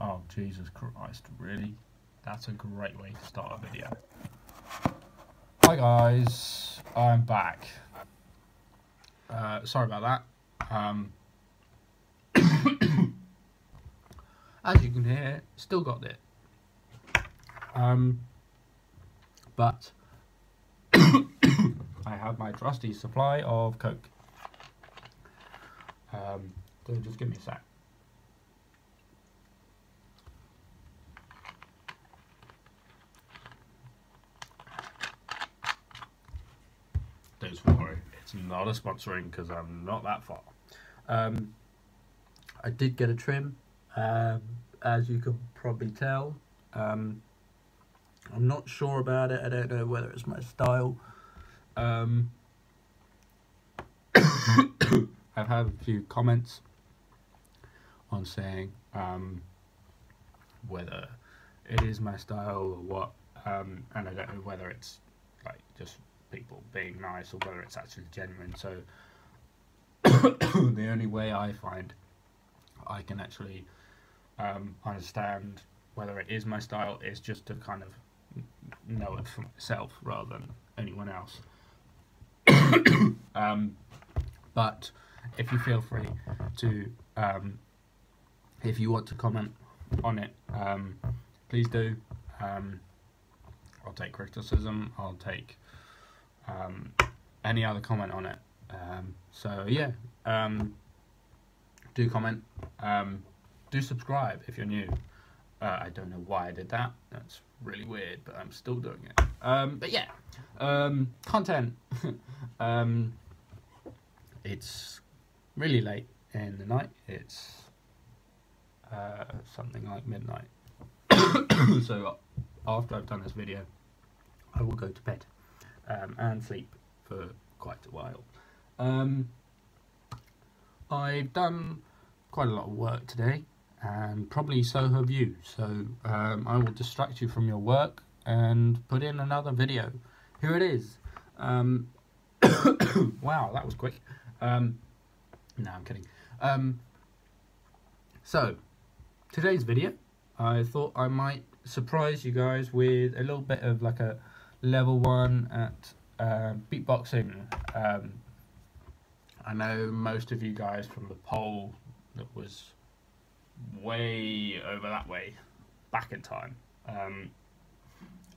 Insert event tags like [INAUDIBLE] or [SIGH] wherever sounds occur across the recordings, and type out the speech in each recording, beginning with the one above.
Oh, Jesus Christ, really? That's a great way to start a video. Hi guys, I'm back. Uh, sorry about that. Um, [COUGHS] as you can hear, still got it. Um, but [COUGHS] I have my trusty supply of Coke. Um, so just give me a sec. Don't worry, it's not a sponsoring because I'm not that far. Um, I did get a trim, um, as you can probably tell. Um, I'm not sure about it. I don't know whether it's my style. Um, [COUGHS] I've had a few comments on saying um, whether it is my style or what, and I don't know whether it's like just people being nice or whether it's actually genuine. So [COUGHS] the only way I find I can actually um, understand whether it is my style is just to kind of know it for myself rather than anyone else. [COUGHS] um, but if you feel free to, um, if you want to comment on it, um, please do. Um, I'll take criticism. I'll take um, any other comment on it. Um, so yeah, um, do comment. Um, do subscribe if you're new. Uh, I don't know why I did that. That's really weird, but I'm still doing it. Um, but yeah, content. [LAUGHS] it's really late in the night. It's uh, something like midnight. [COUGHS] so after I've done this video, I will go to bed um, and sleep for quite a while. Um, I've done quite a lot of work today and probably so have you. So um, I will distract you from your work and put in another video. Here it is. Um, [COUGHS] wow, that was quick. Um, no, I'm kidding. Um, so, today's video, I thought I might surprise you guys with a little bit of like a level one at uh, beatboxing. Um, I know most of you guys from the poll that was way over that way back in time um,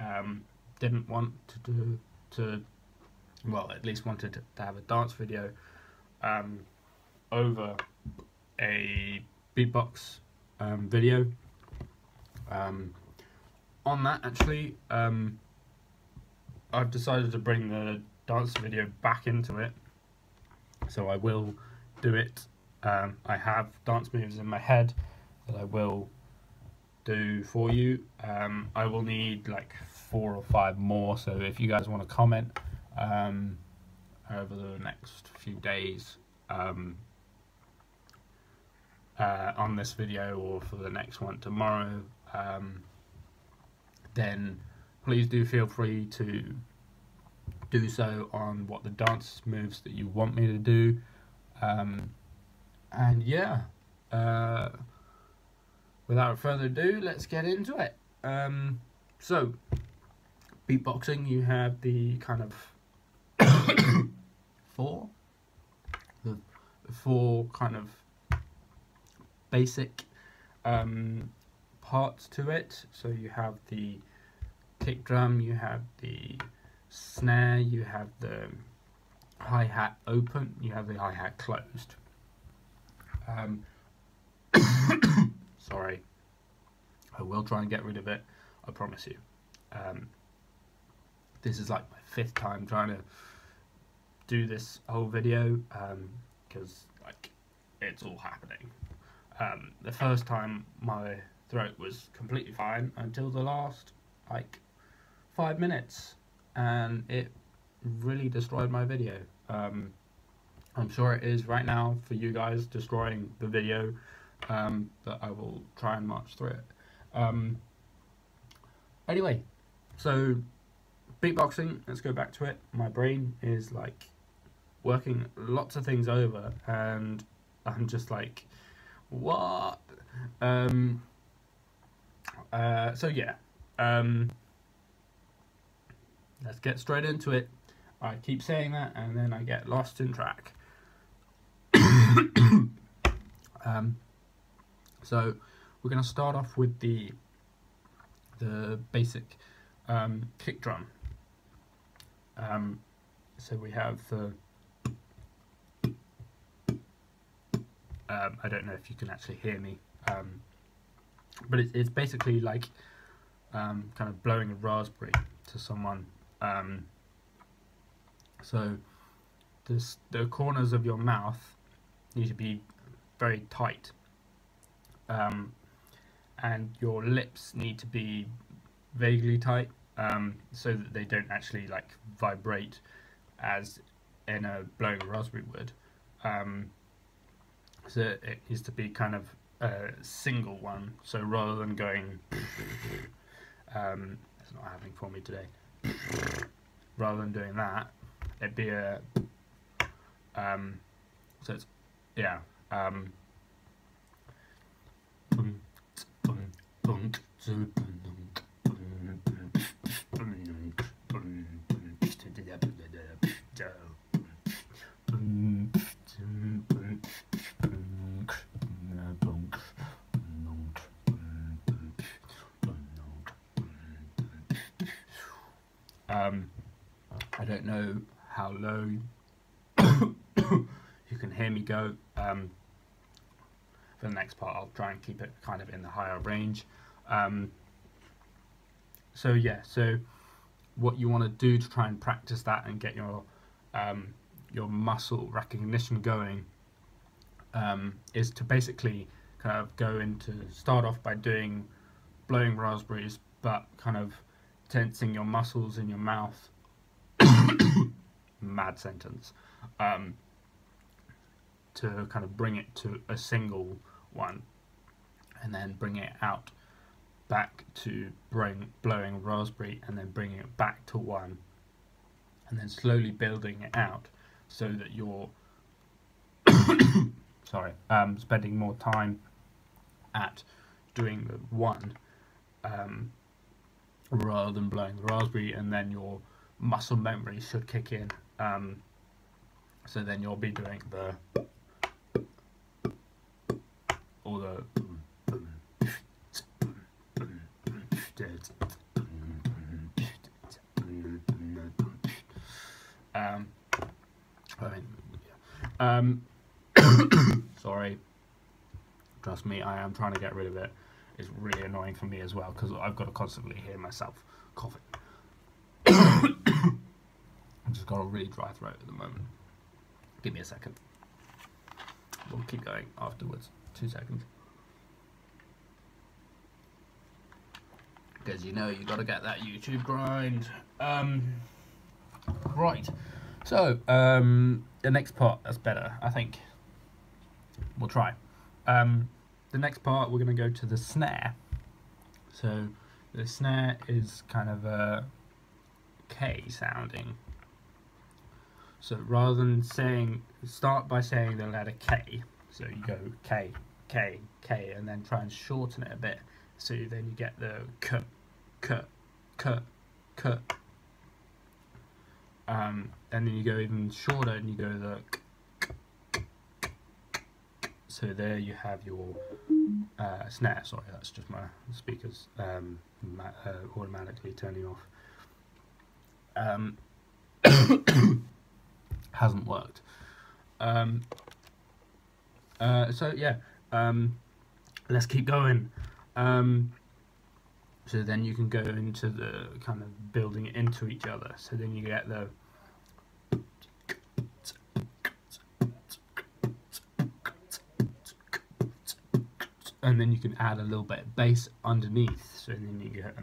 um, didn't want to do to well at least wanted to, have a dance video um, over a beatbox um, video um, on that actually um, I've decided to bring the dance video back into it. So I will do it. Um, I have dance moves in my head that I will do for you. Um, I will need like four or five more, so if you guys want to comment um, over the next few days um, uh, on this video or for the next one tomorrow, um, then please do feel free to do so on what the dance moves that you want me to do. Um, and yeah, uh, without further ado, let's get into it. Um, so, beatboxing, you have the kind of [COUGHS] four, the four kind of basic um, parts to it. So you have the kick drum, you have the snare, you have the hi-hat open, you have the hi-hat closed. Um, [COUGHS] sorry. I will try and get rid of it. I promise you. Um, this is like my fifth time trying to do this whole video because um, like it's all happening. Um, the first time my throat was completely fine until the last like five minutes and it really destroyed my video. Um, I'm sure it is right now for you guys destroying the video, um, but I will try and march through it. Um, anyway, so beatboxing, let's go back to it. My brain is like working lots of things over and I'm just like, what? Um, Uh, so yeah, um, let's get straight into it. I keep saying that, and then I get lost in track. [COUGHS] um, so we're going to start off with the the basic um, kick drum. Um, so we have the. Um, I don't know if you can actually hear me, um, but it's, it's basically like um, kind of blowing a raspberry to someone. Um, so this, the corners of your mouth need to be very tight, um, and your lips need to be vaguely tight um, so that they don't actually like vibrate as in a blowing raspberry would. Um, so it needs to be kind of a single one. So rather than going, [LAUGHS] um, it's not happening for me today. Rather than doing that, it'd be a. Um, so it's yeah. Um, Um, I don't know how low [COUGHS] you can hear me go. Um, for the next part, I'll try and keep it kind of in the higher range. Um, so yeah, so what you want to do to try and practice that and get your um, your muscle recognition going um, is to basically kind of go into start off by doing blowing raspberries, but kind of tensing your muscles in your mouth. [COUGHS] Mad sentence. Um, to kind of bring it to a single one, and then bring it out back to bring blowing raspberry, and then bringing it back to one, and then slowly building it out so that you're [COUGHS] sorry um, spending more time at doing the one um, rather than blowing the raspberry, and then your muscle memory should kick in. Um, so then you'll be doing the all the um, I mean, yeah. um, [COUGHS] sorry. Trust me, I am trying to get rid of it is really annoying for me as well because I've got to constantly hear myself coughing. [COUGHS] I've just got a really dry throat at the moment. Give me a second. We'll keep going afterwards. Two seconds. Because you know you've got to get that YouTube grind. Um, right. So um, the next part that's better. I think we'll try. Um, the next part we're going to go to the snare. So the snare is kind of a K sounding. So rather than saying, start by saying the letter K. So you go K, K, K, and then try and shorten it a bit. So then you get the K, K, K, K. Um, and then you go even shorter and you go the K, so there you have your uh, snare. Sorry, that's just my speakers um, uh, automatically turning off. Um, [COUGHS] hasn't worked. Um, uh, so yeah, um, let's keep going. Um, so then you can go into the kind of building into each other. So then you get the and then you can add a little bit of bass underneath. So then you get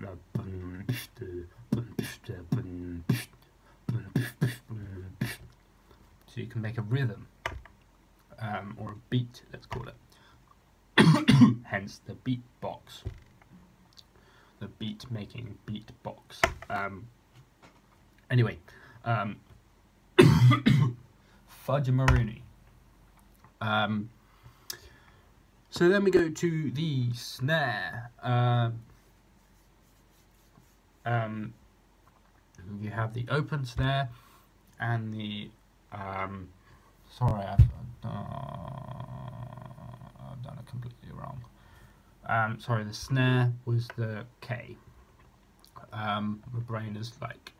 so you can make a rhythm um, or a beat, let's call it. [COUGHS] Hence the beat box, the beat making beat box. Um, anyway, um, [COUGHS] [COUGHS] Fudge Marooney. Um, so then we go to the snare. Uh, um, you have the open snare and the um, sorry I've, uh, I've done it completely wrong. Um, sorry the snare was the K. Um, my brain is like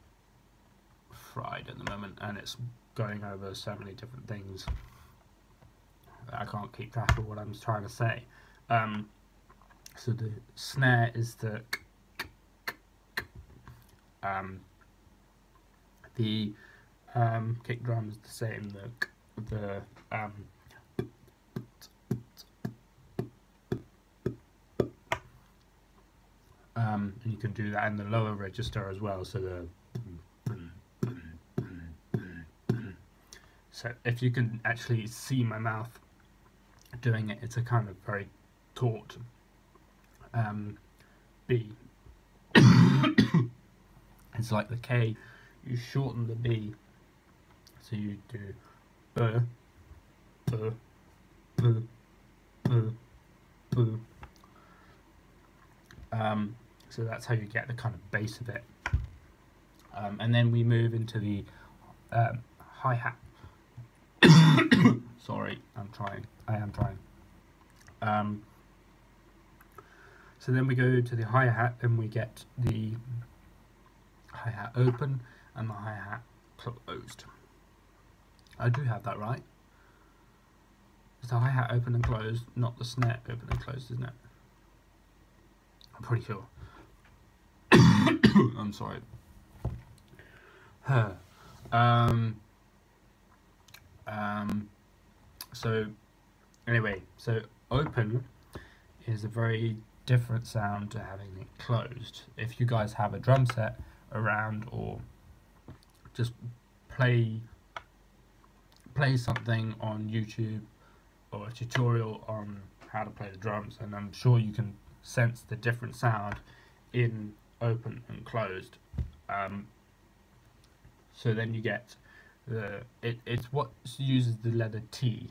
fried at the moment and it's going over so many different things I can't keep track of what I'm trying to say um, so the snare is the um, the um, kick drum is the same. The the um, um, and you can do that in the lower register as well. So the so if you can actually see my mouth doing it, it's a kind of very taut um, B. [COUGHS] it's like the K, you shorten the B, so you do B, B, B, B, B. Um, so that's how you get the kind of base of it. Um, and then we move into the um, hi hat. [COUGHS] Sorry, I'm trying. I am trying. Um, so then we go to the hi hat and we get the hi hat open and the hi hat closed. I do have that right. Is the hi hat open and closed, not the snare open and closed, isn't it? I'm pretty sure. [COUGHS] I'm sorry. um, um, so, anyway, so open is a very different sound to having it closed. If you guys have a drum set around or just play play something on YouTube or a tutorial on how to play the drums and I'm sure you can sense the different sound in open and closed um, so then you get the it, it's what uses the letter T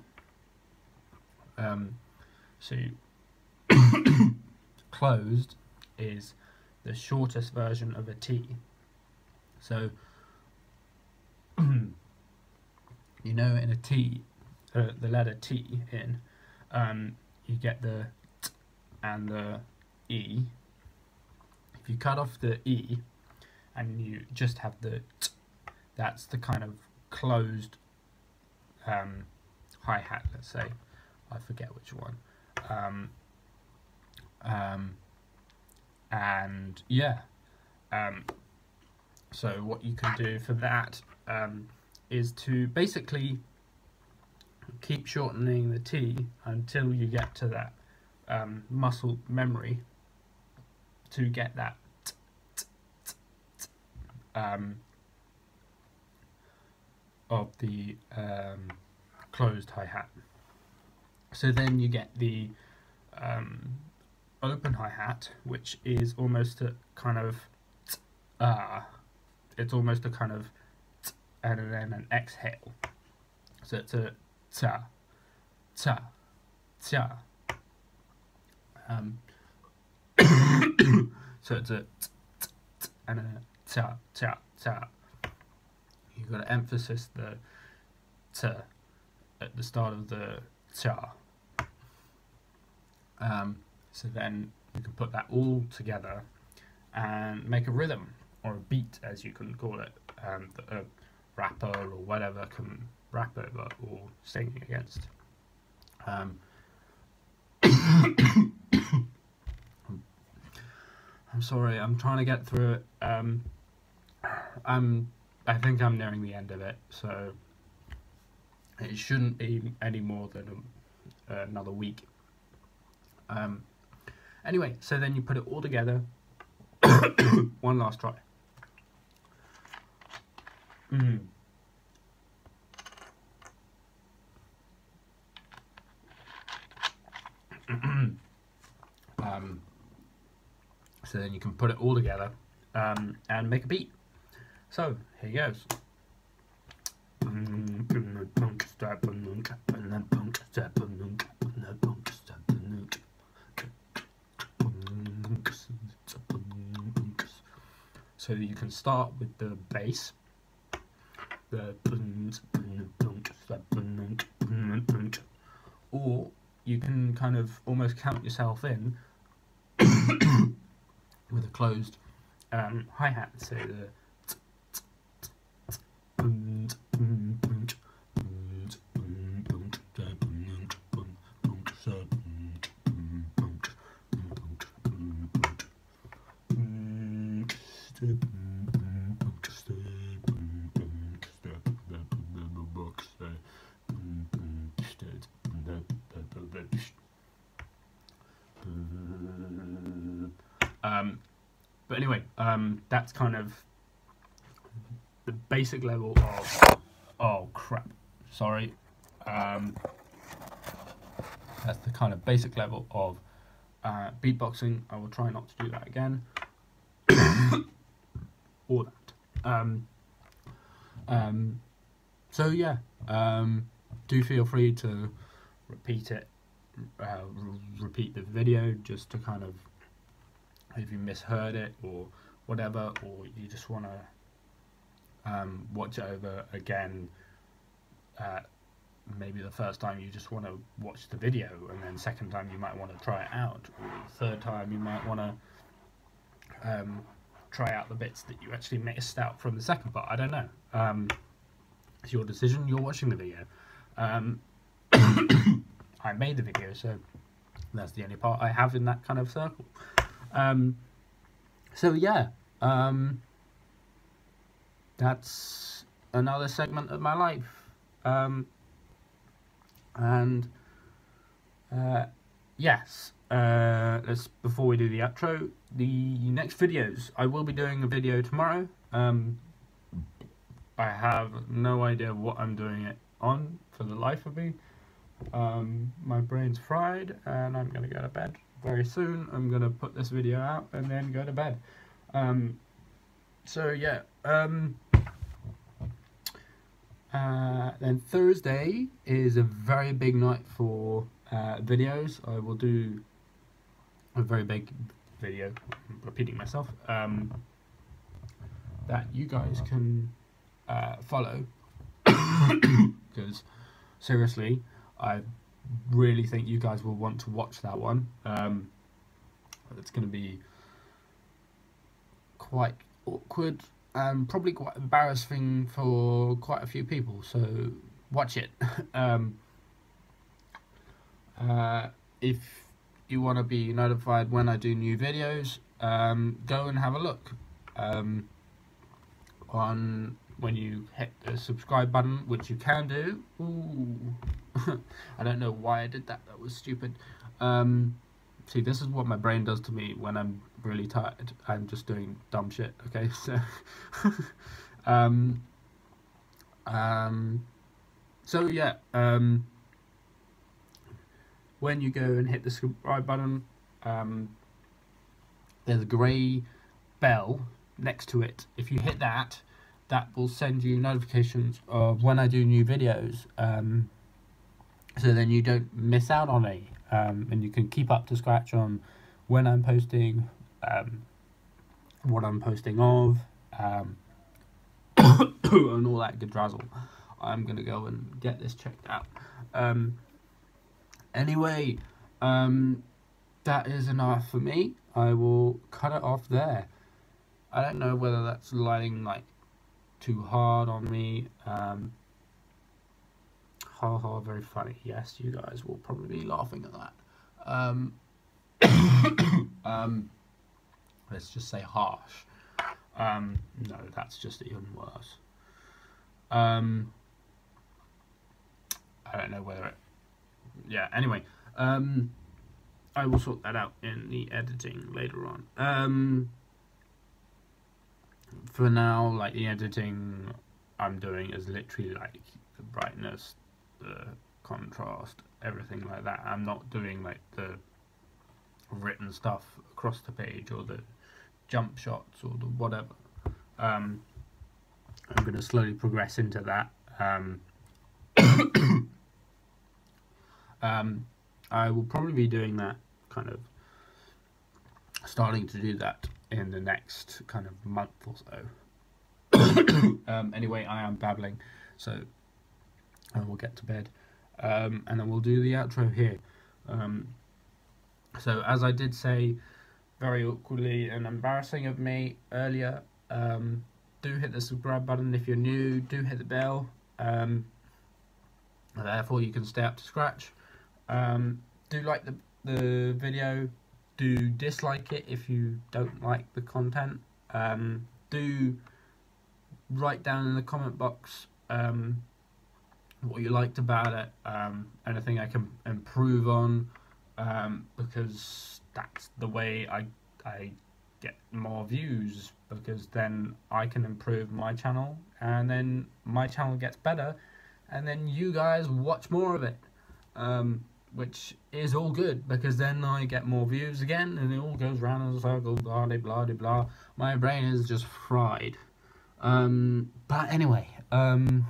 um, so [COUGHS] closed is the shortest version of a T. So, [COUGHS] you know, in a T, uh, the letter T in, um, you get the t and the E. If you cut off the E and you just have the t, that's the kind of closed um, hi hat, let's say. I forget which one. Um, um, and yeah, um, so what you can do for that um, is to basically keep shortening the T until you get to that um, muscle memory to get that t, t, t, um, of the closed hi-hat. So then you get the um, open hi-hat, which is almost a kind of uh, it's almost a kind of and then an exhale. So it's a ta, ta, ta. So it's a and a ta, ta, ta. You've got to emphasize the ta at the start of the ta. Um, so then you can put that all together and make a rhythm or a beat, as you can call it. Um, that a rapper or whatever can rap over or sing against. Um, [COUGHS] I'm sorry, I'm trying to get through it. Um, I'm, I think I'm nearing the end of it, so it shouldn't be any more than a, another week. Um, Anyway, so then you put it all together. [COUGHS] One last try. Mm. [COUGHS] um, so then you can put it all together um, and make a beat. So here goes. So you can start with the bass, the or you can kind of almost count yourself in with a closed um, hi hat. So the that's kind of the basic level of. Oh crap! Sorry. Um, that's the kind of basic level of uh, beatboxing. I will try not to do that again. [COUGHS] or that. Um, um, so yeah, um, do feel free to repeat it, uh, repeat the video just to kind of if you misheard it or whatever, or you just want to um, watch it over again. Uh, maybe the first time you just want to watch the video, and then second time you might want to try it out, or third time you might want to um, try out the bits that you actually missed out from the second part. I don't know. Um, it's your decision. You're watching the video. Um, [COUGHS] I made the video, so that's the only part I have in that kind of circle. Um, so yeah, um, that's another segment of my life. Um, and uh, yes, uh, let's before we do the outro, the next videos. I will be doing a video tomorrow. Um, I have no idea what I'm doing it on for the life of me. Um, my brain's fried, and I'm gonna go to bed very soon. I'm going to put this video out and then go to bed. Um, so yeah, um, uh, then Thursday is a very big night for uh, videos. I will do a very big video, repeating myself, um, that you guys can uh, follow. [COUGHS] Because seriously, I really think you guys will want to watch that one. Um, it's going to be quite awkward and probably quite embarrassing for quite a few people. So watch it. [LAUGHS] um, uh, if you want to be notified when I do new videos, um, go and have a look um, on when you hit the subscribe button, which you can do. Ooh. [LAUGHS] I don't know why I did that. That was stupid. Um, see, this is what my brain does to me when I'm really tired. I'm just doing dumb shit. Okay, [LAUGHS] so um, um, so yeah. Um, when you go and hit the subscribe button, um, there's a grey bell next to it. If you hit that, that will send you notifications of when I do new videos. Um, so then you don't miss out on any. Um, and you can keep up to scratch on when I'm posting, um, what I'm posting of, um, [COUGHS] and all that good razzle. I'm gonna go and get this checked out. Um, anyway, um, that is enough for me. I will cut it off there. I don't know whether that's lighting like too hard on me. Ha ha, very funny. Yes, you guys will probably be laughing at that. Um, [COUGHS] um, let's just say harsh. Um, no, that's just even worse. Um, I don't know whether it. Yeah. Anyway, um, I will sort that out in the editing later on. Um, for now, like the editing I'm doing is literally like the brightness, the contrast, everything like that. I'm not doing like the written stuff across the page or the jump shots or the whatever. Um, I'm going to slowly progress into that. Um, [COUGHS] um, I will probably be doing that kind of starting to do that in the next kind of month or so. [COUGHS] um, anyway, I am babbling, so I will get to bed, um, and then we'll do the outro here. Um, so as I did say, very awkwardly and embarrassing of me earlier. Um, do hit the subscribe button if you're new. Do hit the bell. Um, therefore, you can stay up to scratch. Um, do like the the video. Do dislike it if you don't like the content. Um, do write down in the comment box um, what you liked about it. Um, anything I can improve on. Um, because that's the way I I get more views because then I can improve my channel and then my channel gets better and then you guys watch more of it um, which is all good because then I get more views again and it all goes round in a circle blah blah blah blah my brain is just fried um, but anyway um,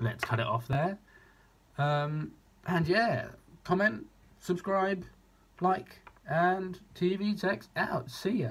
let's cut it off there um, and yeah comment subscribe like and TV Tex out. See ya.